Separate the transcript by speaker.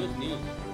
Speaker 1: huge news.